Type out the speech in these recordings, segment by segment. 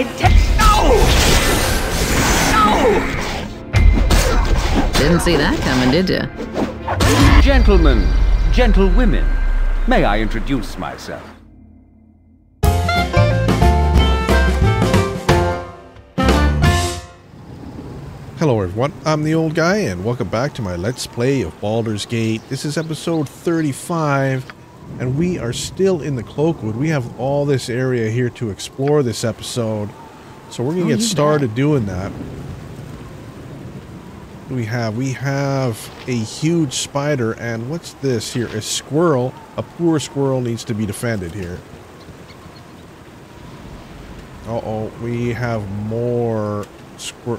I take. No! No! Didn't see that coming, did you? Gentlemen, gentlewomen, may I introduce myself? Hello everyone, I'm the old guy and welcome back to my Let's Play of Baldur's Gate. This is episode 35 and we are still in the Cloakwood. We have all this area here to explore this episode. So we're going to Oh, get started bet. doing that. What do we have? We have a huge spider and what's this here? A squirrel. A poor squirrel needs to be defended here. Uh-oh, we have more squir...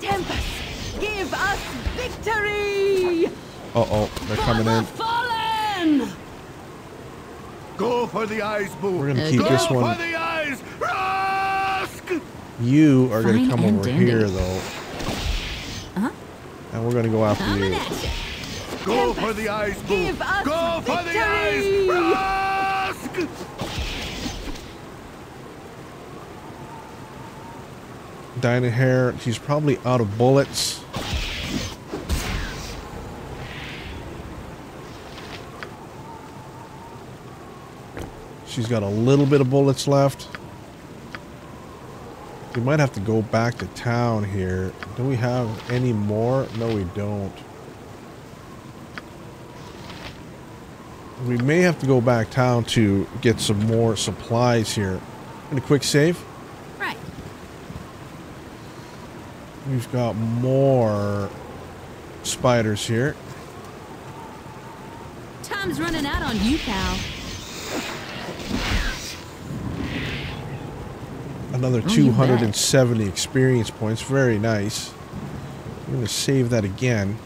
Tempus, give us victory! Uh-oh, they're coming in. Fallen! Go for the ice Boo. We're gonna keep go this For one. The eyes. You are gonna come over dandy. here though. Uh-huh. And we're gonna go after Coming you. at you. Go for the eyes, Boo. Go for the eyes. victory. Rask! Dynaheir, she's probably out of bullets. She's got a little bit of bullets left. We might have to go back to town here. Do we have any more? No, we don't. We may have to go back town to get some more supplies here. And a quick save. Right. We've got more spiders here. Time's running out on you, pal. Another Oh, you 270 experience points. Very nice. I'm going to save that again.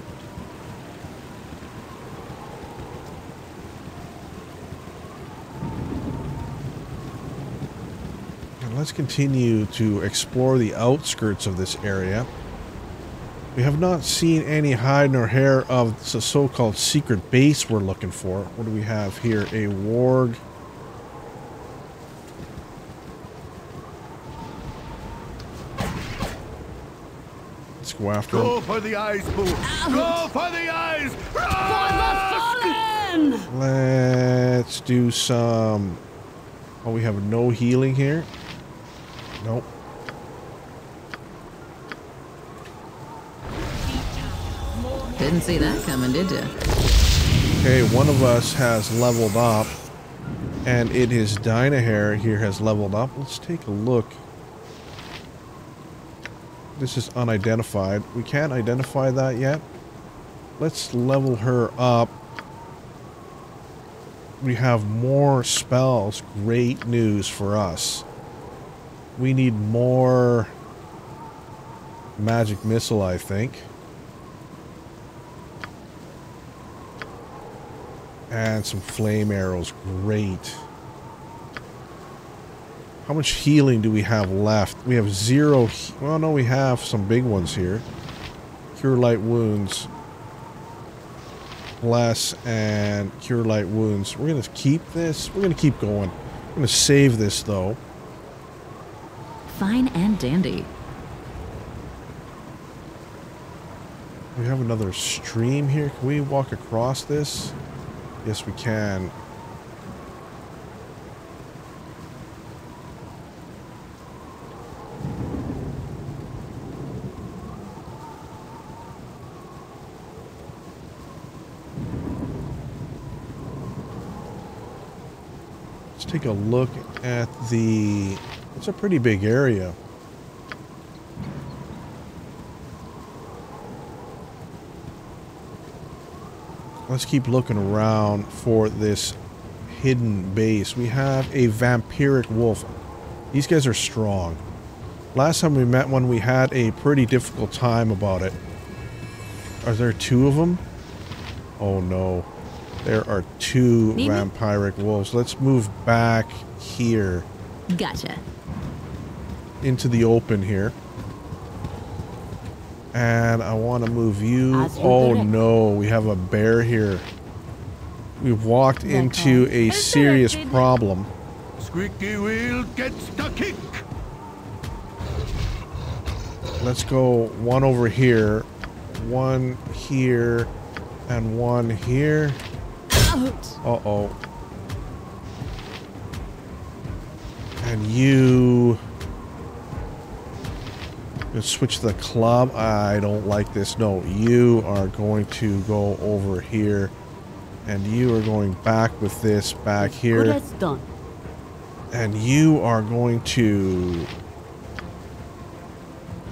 And let's continue to explore the outskirts of this area. We have not seen any hide nor hair of the so-called secret base we're looking for. What do we have here? A warg. Let's go after him. Go for the eyes, Boo. Go for the eyes. Rask! Fallen! Let's do some. Oh, we have no healing here. Nope. Didn't see that coming, did you? Okay, one of us has leveled up, and it is Dynaheir here has leveled up. Let's take a look. This is unidentified. We can't identify that yet. Let's level her up. We have more spells. Great news for us. We need more magic missile, I think. And some flame arrows. Great. How much healing do we have left? We have zero. Well, no, we have some big ones here. Cure light wounds. Bless and cure light wounds. We're going to keep this. We're going to keep going. I'm going to save this, though. Fine and dandy. We have another stream here. Can we walk across this? Yes, we can. Take a look at the... It's a pretty big area. Let's keep looking around for this hidden base. We have a vampiric wolf. These guys are strong. Last time we met one, we had a pretty difficult time about it. Are there two of them? Oh no. There are two Need me? vampiric wolves. Let's move back here Gotcha. into the open here. And I want to move you. Oh no, we have a bear here. We've walked into a As serious directed. problem. Squeaky wheel gets the kick. Let's go one over here, one here, and one here. Uh-oh. And you... Let's switch the club. I don't like this. No, you are going to go over here. And you are going back with this back here. as done. And you are going to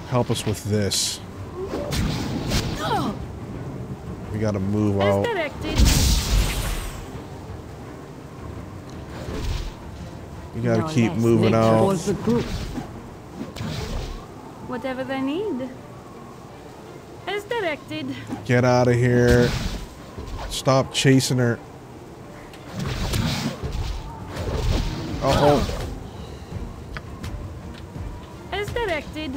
help us with this. We gotta move As out. directed. We gotta No keep less. moving Make out. For the group. Whatever they need. As directed. Get out of here. Stop chasing her. Uh oh. As directed.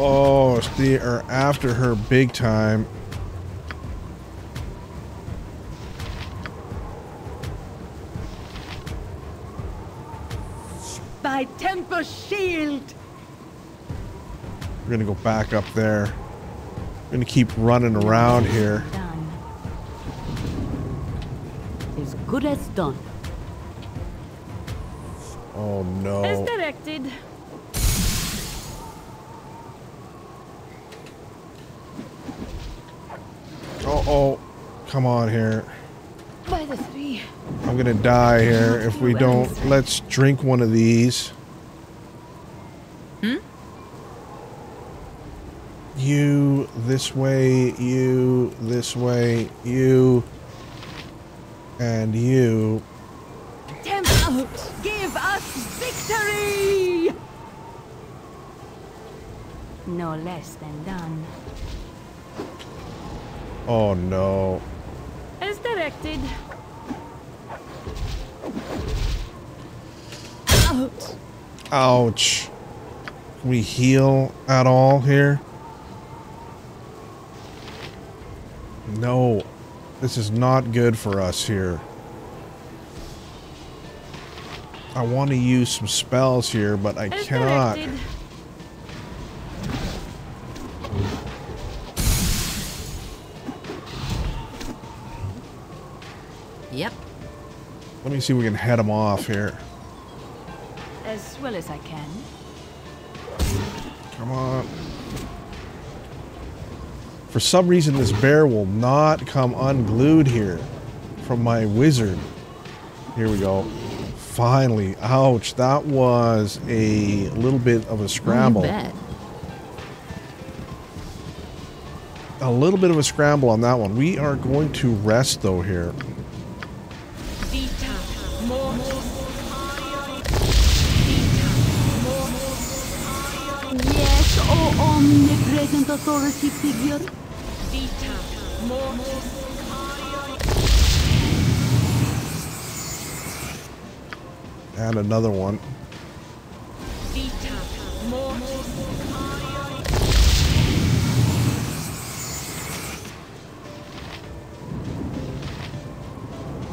Oh, they are after her big time. By Tempus Shield. We're gonna go back up there. We're gonna keep running around here. Done. As good as done. Oh no. As no. directed. Oh oh. Come on here. By the three. I'm gonna die here if we don't. Let's drink one of these. You this way, you this way, you, and you. Tempus. Give us victory. No less than done. Oh no. As directed. Out. Ouch. We heal at all here? No. This is not good for us here. I want to use some spells here, but I cannot. Yep. Let me see if we can head them off here. As well as I can. Come on. For some reason, this bear will not come unglued here from my wizard. Here we go. Finally. Ouch. That was a little bit of a scramble. A little bit of a scramble on that one. We are going to rest, though, here. Authority figure. And another one.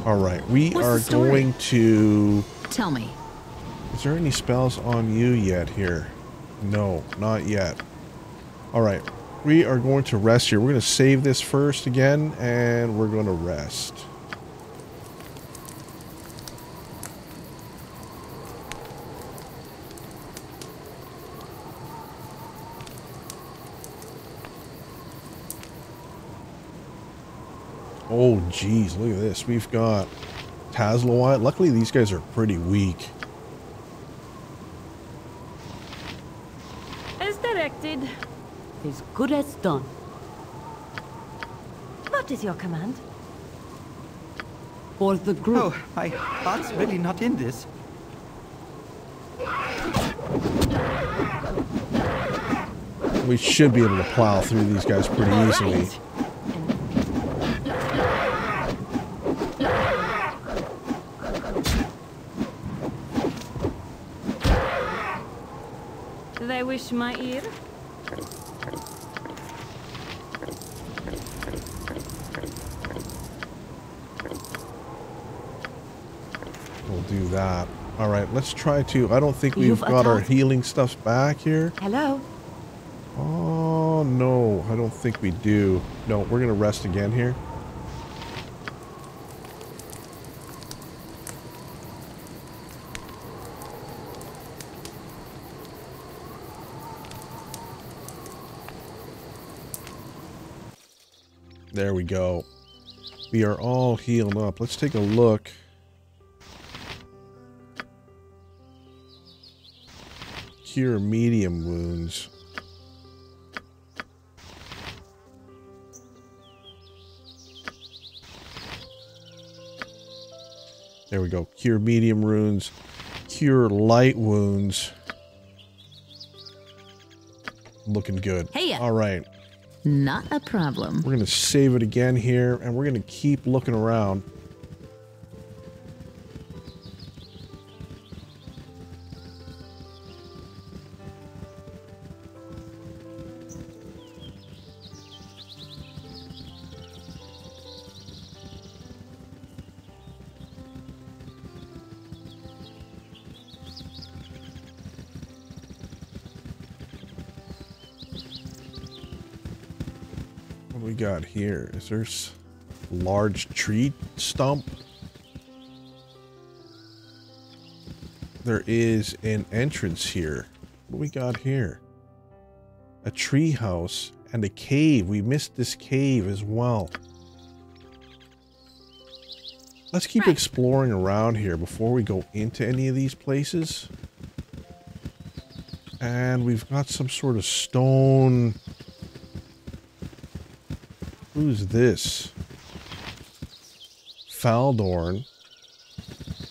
All right. We What's are going to. Tell me. Is there any spells on you yet here? No, not yet. All right. We are going to rest here. We're going to save this first again, and we're going to rest. Oh, geez, look at this. We've got Taslowite. Luckily, these guys are pretty weak. As directed. As good as done. What is your command? For the group. Oh, my heart's really not in this. We should be able to plow through these guys pretty All easily. right. They wish my ear? do that. All right, let's try to. I don't think we've You've got our healing stuffs back here. Hello? Oh, no, I don't think we do. No, we're going to rest again here. There we go. We are all healed up. Let's take a look. Cure medium wounds. There we go. Cure medium wounds. Cure light wounds. Looking good. Hey. All right. Not a problem. We're going to save it again here, and we're going to keep looking around. We got here? Is there large tree stump? There is an entrance here. What we got here? A tree house and a cave. We missed this cave as well. Let's keep exploring around here before we go into any of these places. And we've got some sort of stone Who's this? Faldorn.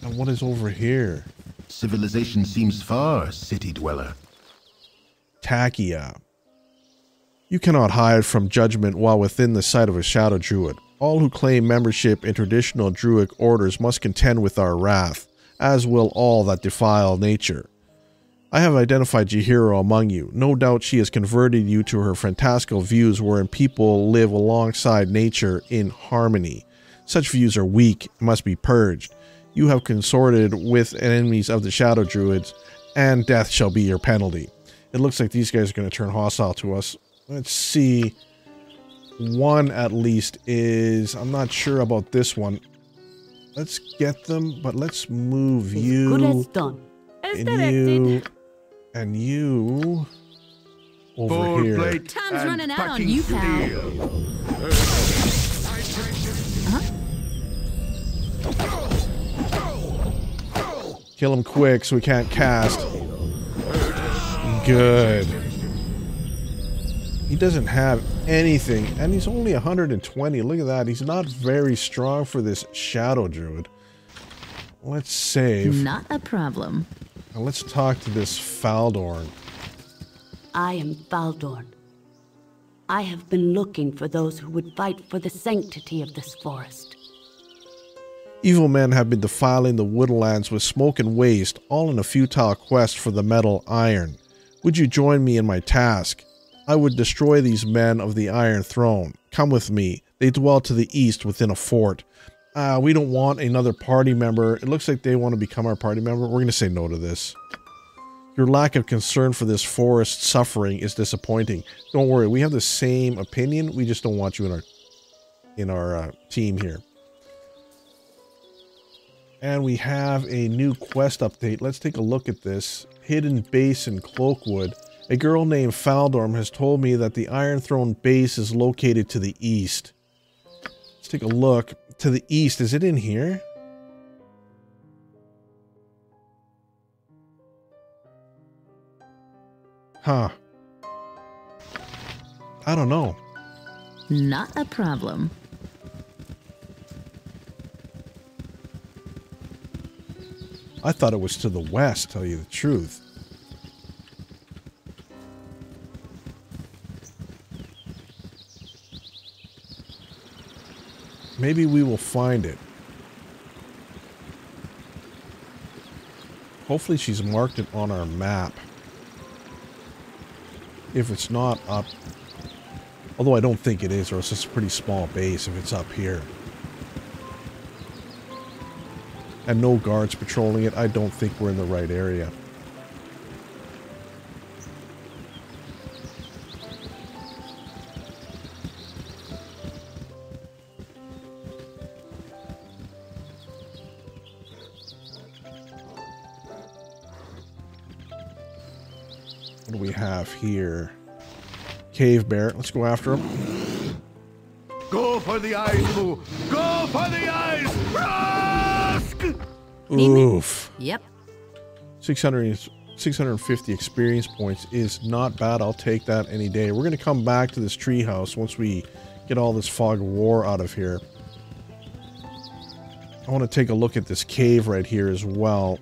And what is over here? Civilization seems far, city dweller. Takia. You cannot hide from judgment while within the sight of a shadow druid. All who claim membership in traditional druid orders must contend with our wrath, as will all that defile nature. I have identified Jaheira among you. No doubt she has converted you to her fantastical views wherein people live alongside nature in harmony. Such views are weak and must be purged. You have consorted with enemies of the Shadow Druids, and death shall be your penalty. It looks like these guys are going to turn hostile to us. Let's see. One at least is. I'm not sure about this one. Let's get them, but let's move As you good as done. As and directed. you and you over Full here. plate Time's and running out on you, pal. steel. Uh-huh. Kill him quick so we can't cast. Good. He doesn't have anything, and he's only 120. Look at that. He's not very strong for this Shadow Druid. Let's save. Not a problem. Now let's talk to this Faldorn. I am Faldorn. I have been looking for those who would fight for the sanctity of this forest. Evil men have been defiling the woodlands with smoke and waste, all in a futile quest for the metal iron. Would you join me in my task? I would destroy these men of the Iron Throne. Come with me. They dwell to the east within a fort. Uh, we don't want another party member. It looks like they want to become our party member. We're going to say no to this. Your lack of concern for this forest suffering is disappointing. Don't worry, we have the same opinion. We just don't want you in our in our uh, team here. And we have a new quest update. Let's take a look at this. Hidden base in Cloakwood. A girl named Faldorn has told me that the Iron Throne base is located to the east. Let's take a look. To the east, is it in here? Huh. I don't know. Not a problem. I thought it was to the west, tell you the truth. Maybe we will find it. Hopefully she's marked it on our map. If it's not up, although I don't think it is, or it's just a pretty small base if it's up here. and no guards patrolling it, I don't think we're in the right area. Here? Cave bear. Let's go after him. Go for the eyes, Boo! Go for the eyes! Rask! Oof. Yep. 600, 650 experience points is not bad. I'll take that any day. We're going to come back to this treehouse once we get all this fog of war out of here. I want to take a look at this cave right here as well.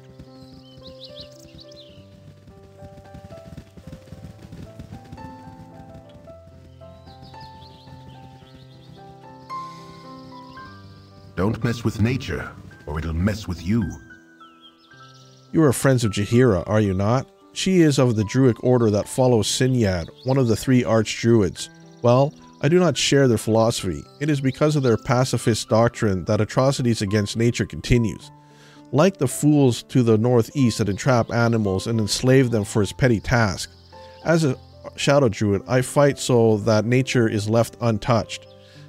Don't mess with nature, or it'll mess with you. You are friends of Jaheira, are you not? She is of the Druic order that follows Sinyad, one of the three archdruids. Well, I do not share their philosophy. It is because of their pacifist doctrine that atrocities against nature continues. Like the fools to the northeast that entrap animals and enslave them for his petty task. As a shadow druid, I fight so that nature is left untouched.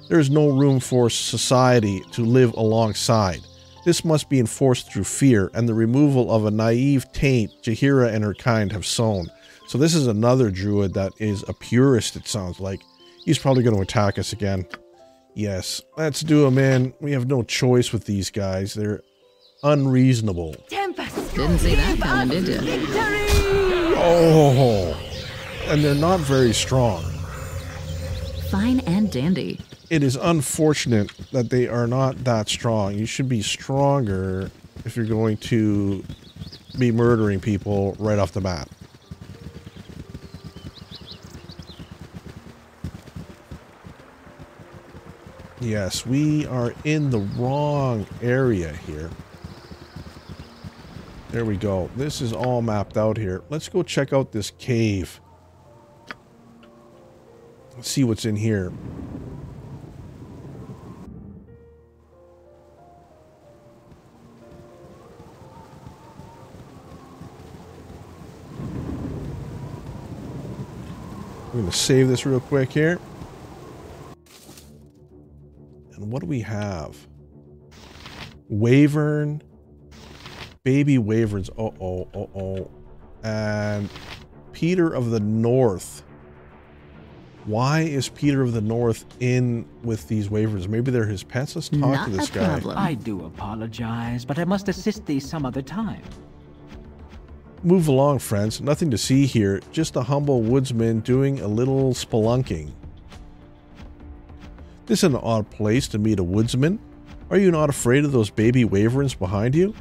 There is no room for society to live alongside. This must be enforced through fear and the removal of a naive taint Jaheira and her kind have sown. So this is another druid that is a purist, it sounds like. He's probably going to attack us again. Yes, let's do him in. We have no choice with these guys. They're unreasonable. Tempus! Didn't see that coming, did you? Victory! Oh, and they're not very strong. Fine and dandy. It is unfortunate that they are not that strong. You should be stronger if you're going to be murdering people right off the bat. Yes, we are in the wrong area here. There we go. This is all mapped out here. Let's go check out this cave. Let's see what's in here. We're going to save this real quick here. And what do we have? Wyvern. Baby Wyverns. Uh oh, uh oh. And Peter of the North. Why is Peter of the North in with these Wyverns? Maybe they're his pets? Let's talk Not to this a guy. problem. I do apologize, but I must assist thee some other time. Move along, friends. Nothing to see here. Just a humble woodsman doing a little spelunking. This is an odd place to meet a woodsman. Are you not afraid of those baby wyverns behind you?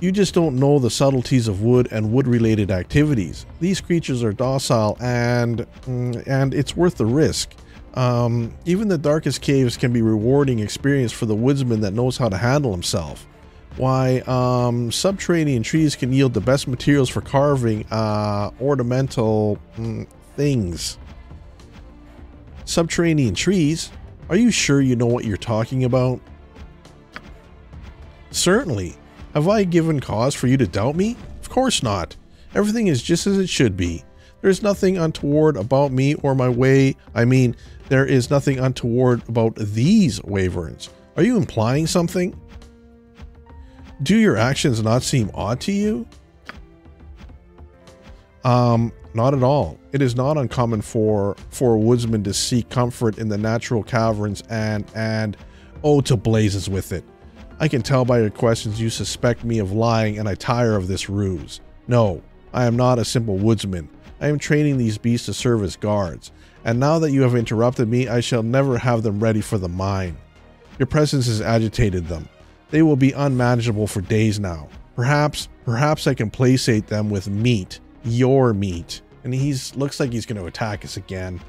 You just don't know the subtleties of wood and wood-related activities. These creatures are docile and mm, and it's worth the risk. Um, even the darkest caves can be rewarding experience for the woodsman that knows how to handle himself. Why, um, subterranean trees can yield the best materials for carving uh, ornamental mm, things. Subterranean trees? Are you sure you know what you're talking about? Certainly. Have I given cause for you to doubt me? Of course not. Everything is just as it should be. There is nothing untoward about me or my way. I mean, there is nothing untoward about these wyverns. Are you implying something? Do your actions not seem odd to you? Um, not at all. It is not uncommon for for a woodsman to seek comfort in the natural caverns and and oh to blazes with it. I can tell by your questions you suspect me of lying and I tire of this ruse. No, I am not a simple woodsman. I am training these beasts to serve as guards, and now that you have interrupted me, I shall never have them ready for the mine. Your presence has agitated them. They will be unmanageable for days now. Perhaps, perhaps I can placate them with meat, your meat. And he's looks like he's going to attack us again.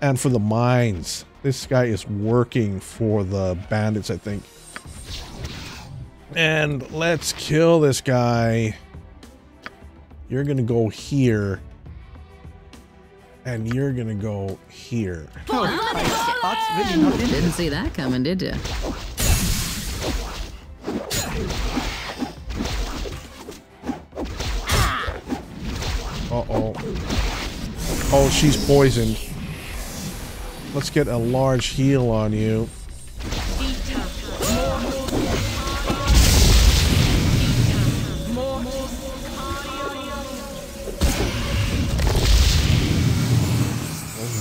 And for the mines, this guy is working for the bandits, I think. And let's kill this guy. You're going to go here. And you're going to go here. Oh, Didn't see that coming, did you? Uh-oh. Oh, she's poisoned. Let's get a large heal on you.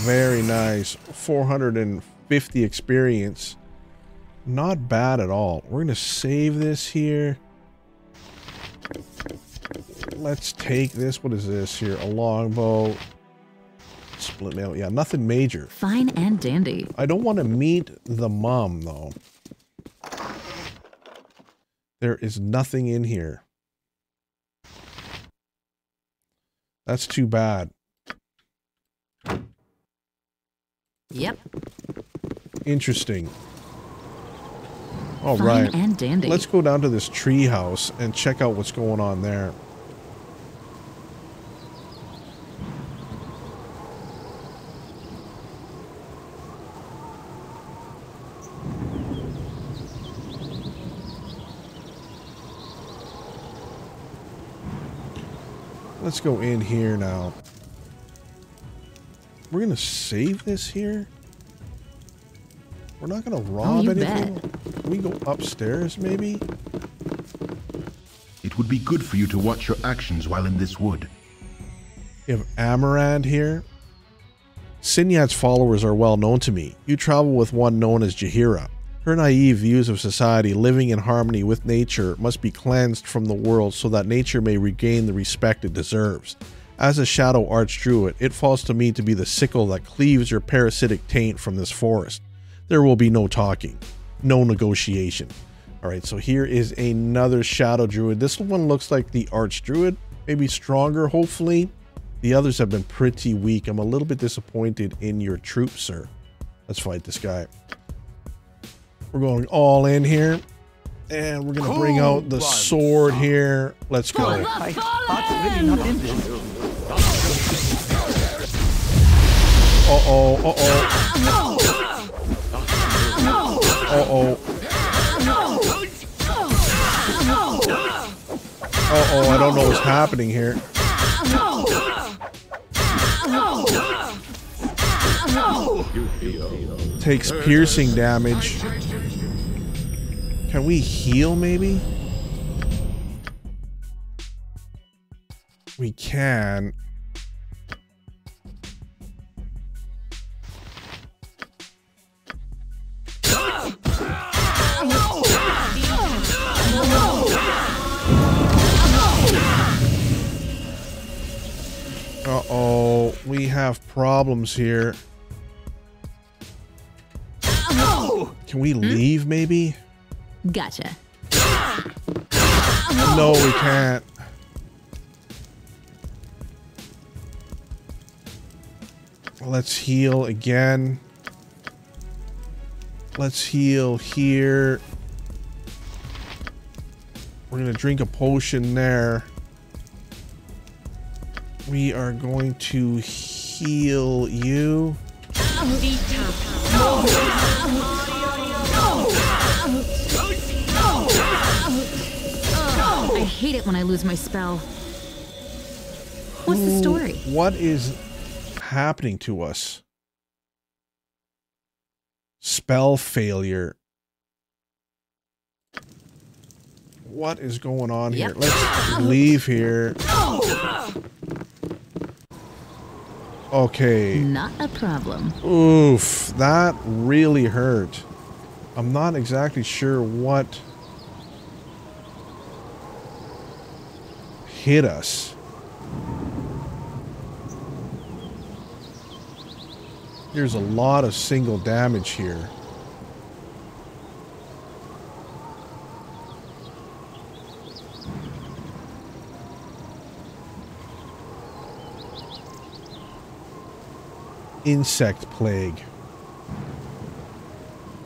Very nice. 450 experience. Not bad at all. We're going to save this here. Let's take this. What is this here? A longbow. Split mail. Yeah, nothing major. Fine and dandy. I don't want to meet the mom, though. There is nothing in here. That's too bad. Yep. Interesting. All Fine right. and dandy. Let's go down to this tree house and check out what's going on there. Let's go in here now. We're gonna save this here. We're not gonna oh, rob you anything. Can we go upstairs, maybe? It would be good for you to watch your actions while in this wood. You have Amarand here. Sinyad's followers are well known to me. You travel with one known as Jaheira. Her naive views of society living in harmony with nature must be cleansed from the world so that nature may regain the respect it deserves. As a shadow archdruid, it falls to me to be the sickle that cleaves your parasitic taint from this forest. There will be no talking, no negotiation. All right, so here is another shadow druid. This one looks like the archdruid, maybe stronger, hopefully. The others have been pretty weak. I'm a little bit disappointed in your troops, sir. Let's fight this guy. We're going all in here. And we're going to bring out the sword here. Let's go. Not in this. Uh-oh, uh-oh. Uh-oh. Uh-oh, I don't know what's happening here. Takes piercing damage. Can we heal, maybe? We can. Have problems here. Can we hmm? leave, maybe? Gotcha. No, we can't. Let's heal again. Let's heal here. We're going to drink a potion there. We are going to heal you. I hate it when I lose my spell. What's the story? What is happening to us? Spell failure. What is going on here? Let's leave here. Okay. Not a problem. Oof, that really hurt. I'm not exactly sure what hit us. There's a lot of single damage here. Insect plague.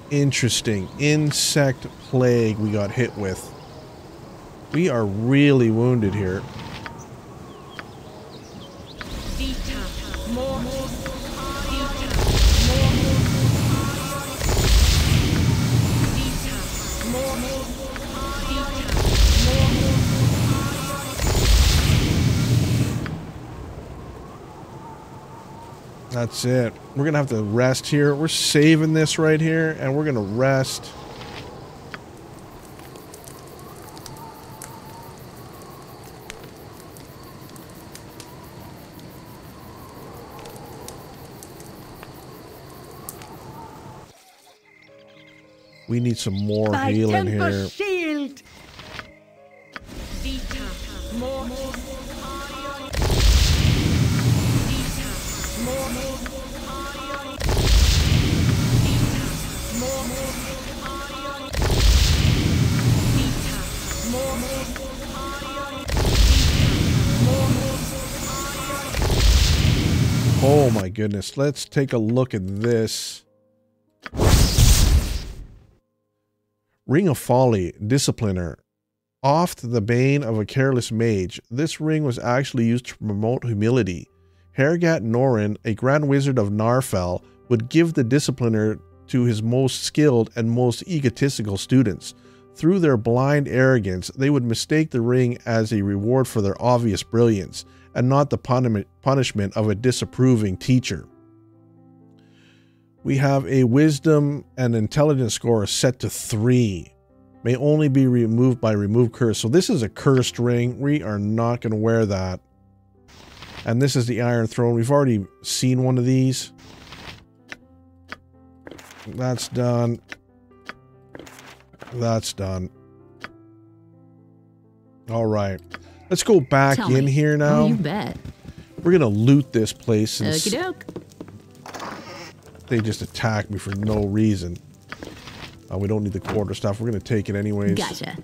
Interesting. Insect plague we got hit with. We are really wounded here. That's it. We're going to have to rest here. We're saving this right here, and we're going to rest. We need some more healing here. shield! Oh my goodness. Let's take a look at this. Ring of Folly, Discipliner. Oft the bane of a careless mage, this ring was actually used to promote humility. Hargat Norin, a grand wizard of Narfell, would give the discipliner to his most skilled and most egotistical students. Through their blind arrogance, they would mistake the ring as a reward for their obvious brilliance, and not the puni- punishment of a disapproving teacher. We have a wisdom and intelligence score set to three. May only be removed by remove curse. So this is a cursed ring. We are not going to wear that. And this is the Iron Throne. We've already seen one of these. That's done. That's done. All right. Let's go back Tell in me. here now. Oh, you bet. We're going to loot this place since Okie doke. they just attacked me for no reason. Uh, we don't need the quarterstaff. We're going to take it anyways. Gotcha.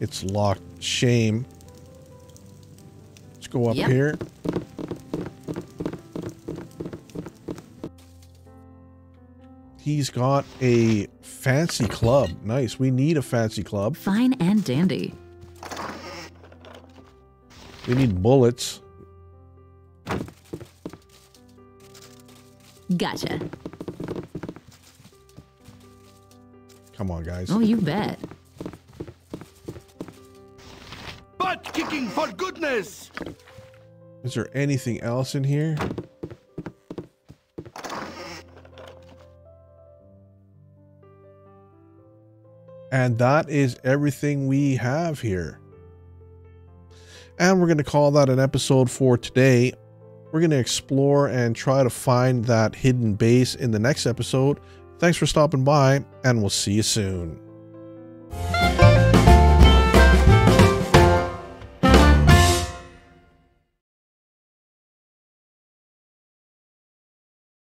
It's locked. Shame. Let's go up Yep. here. He's got a fancy club. Nice. We need a fancy club. Fine and dandy. We need bullets. Gotcha. Come on, guys. Oh, you bet. Butt kicking for goodness! Is there anything else in here? And that is everything we have here. And we're going to call that an episode for today. We're going to explore and try to find that hidden base in the next episode. Thanks for stopping by, and we'll see you soon.